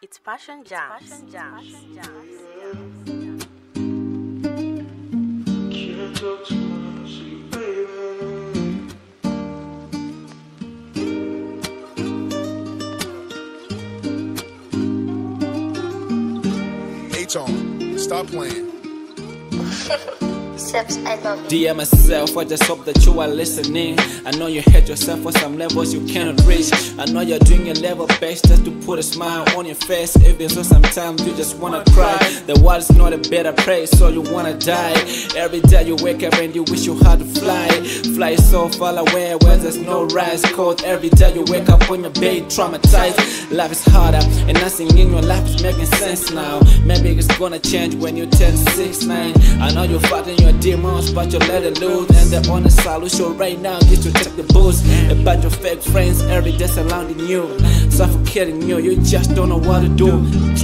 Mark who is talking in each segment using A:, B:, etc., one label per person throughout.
A: It's Passion Jam. Passion Jam.
B: Can't talk too much, baby.
C: H-On, stop playing.
D: I love you.
E: Dear myself, I just hope that you are listening. I know you hate yourself for some levels you cannot reach. I know you're doing your level best just to put a smile on your face. Even so, sometimes you just wanna cry. The world's not a better place, so you wanna die. Every day you wake up and you wish you had to fly. Fly so far away where there's no rise. Cold every day you wake up on your bed traumatized. Life is harder, and nothing in your life is making sense now. Maybe it's gonna change when you turn 6 9. I know you're fighting your demons, but you let it loose. And the only solution right now is to take the boost. A bunch of fake friends every day surrounding you, suffocating you. You just don't know what to do.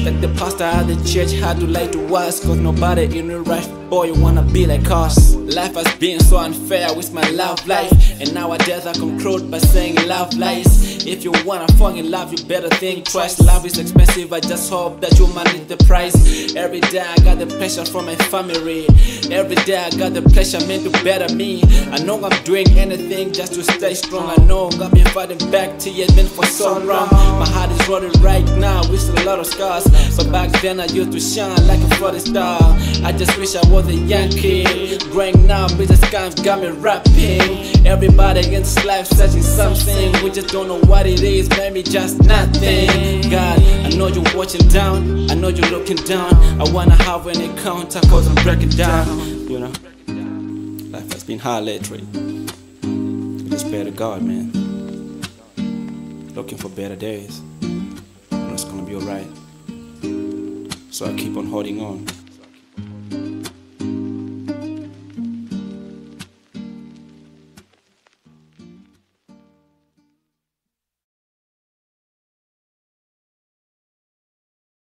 E: Like the pastor at the church had to lie to us, cause nobody in the right boy you wanna be like us. Life has been so unfair with my love life, and nowadays I conclude by saying love lies. If you wanna fall in love, you better think twice. Love is expensive, I just hope that you manage the price. Every day I got the pressure from my family. Every day I got the pressure meant to better me. I know I'm doing anything just to stay strong. I know I've been fighting back to it been for so long. My heart is rolling right now with a lot of scars. But back then I used to shine like a flooded star. I just wish I was a young kid. Growing now, business scams got me rapping. Everybody in this life searching something. We just don't know what it is, maybe just nothing. God, I know you're watching down. I know you're looking down. I wanna have an encounter cause I'm breaking down. You know, life has been hard lately. Just pray to God, man. Looking for better days. I know it's gonna be alright. So I keep on holding on.